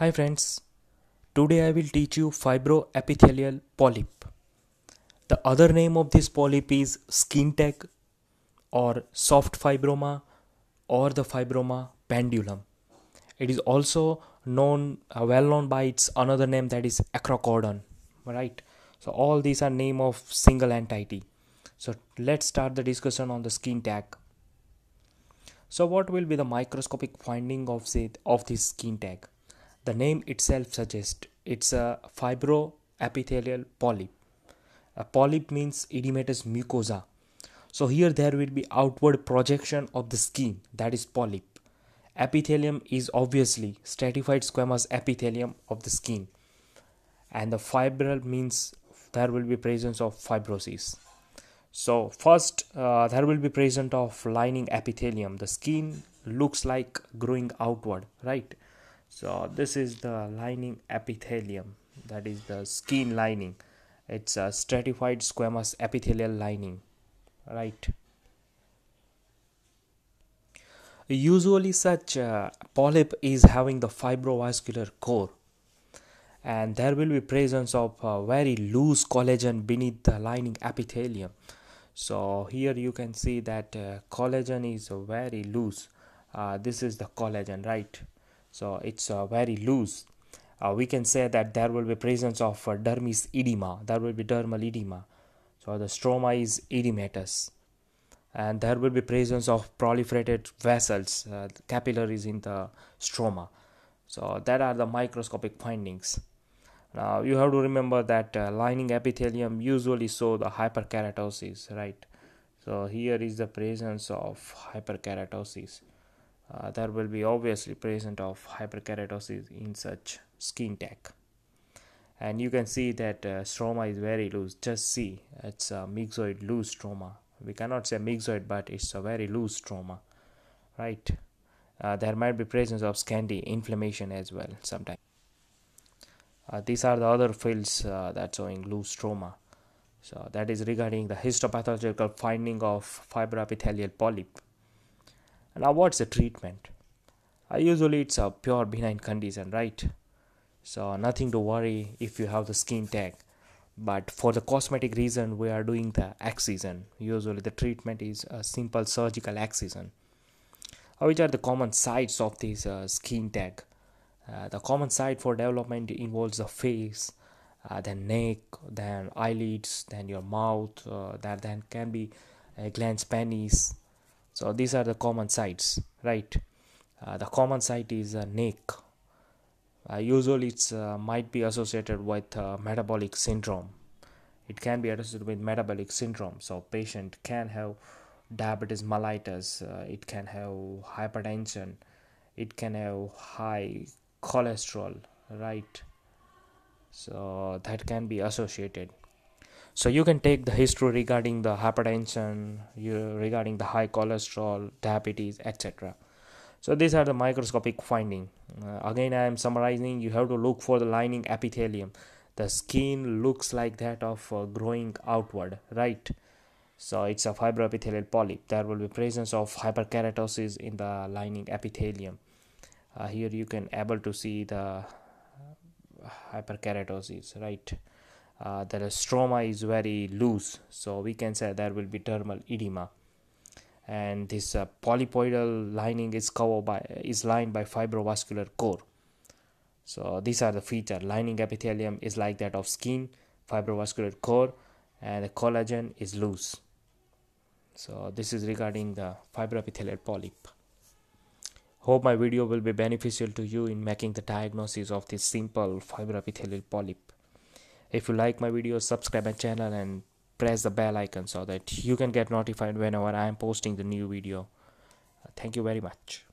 Hi friends, today I will teach you fibroepithelial polyp. The other name of this polyp is skin tag or soft fibroma or the fibroma pendulum. It is also known uh, well known by its another name that is acrochordon, right? So all these are name of single entity. So let's start the discussion on the skin tag. So what will be the microscopic finding of the, of this skin tag? The name itself suggests it's a fibroepithelial polyp. A polyp means edematous mucosa. So here there will be outward projection of the skin that is polyp. Epithelium is obviously stratified squamous epithelium of the skin and the fibral means there will be presence of fibrosis so first uh, there will be presence of lining epithelium the skin looks like growing outward right so this is the lining epithelium. That is the skin lining. It's a stratified squamous epithelial lining. Right? Usually such uh, polyp is having the fibrovascular core. And there will be presence of uh, very loose collagen beneath the lining epithelium. So here you can see that uh, collagen is very loose. Uh, this is the collagen right so it's uh, very loose. Uh, we can say that there will be presence of uh, dermis edema. There will be dermal edema. So the stroma is edematous. And there will be presence of proliferated vessels. Uh, capillaries in the stroma. So that are the microscopic findings. Now you have to remember that uh, lining epithelium usually show the hyperkeratosis, right? So here is the presence of hyperkeratosis. Uh, there will be obviously present of hyperkeratosis in such skin tag. And you can see that uh, stroma is very loose. Just see, it's a myxoid loose stroma. We cannot say myxoid, but it's a very loose stroma, right? Uh, there might be presence of scandi inflammation as well sometimes. Uh, these are the other fields uh, that showing loose stroma. So that is regarding the histopathological finding of fibroepithelial polyp. Now what's the treatment? Usually it's a pure benign condition, right? So nothing to worry if you have the skin tag. But for the cosmetic reason, we are doing the excision. Usually the treatment is a simple surgical excision. Uh, which are the common sites of this uh, skin tag? Uh, the common site for development involves the face, uh, then neck, then eyelids, then your mouth. Uh, that then can be uh, glans penis. So these are the common sites, right? Uh, the common site is uh, neck. Uh, usually, it's uh, might be associated with metabolic syndrome. It can be associated with metabolic syndrome. So patient can have diabetes mellitus. it can have hypertension. It can have high cholesterol right so that can be associated so you can take the history regarding the hypertension you, regarding the high cholesterol diabetes etc so these are the microscopic finding. Uh, again i am summarizing you have to look for the lining epithelium. The skin looks like that of uh, growing outward right? So it's a fibroepithelial polyp. There will be presence of hyperkeratosis in the lining epithelium. Uh, here you can able to see the hyperkeratosis right uh, the stroma is very loose. So we can say there will be dermal edema. And this uh, polypoidal lining is covered by is lined by fibrovascular core. So these are the feature lining epithelium is like that of skin fibrovascular core and the collagen is loose. So this is regarding the fibroepithelial polyp. Hope my video will be beneficial to you in making the diagnosis of this simple fibroepithelial polyp. If you like my video, subscribe my channel and press the bell icon so that you can get notified whenever I am posting the new video. Uh, thank you very much.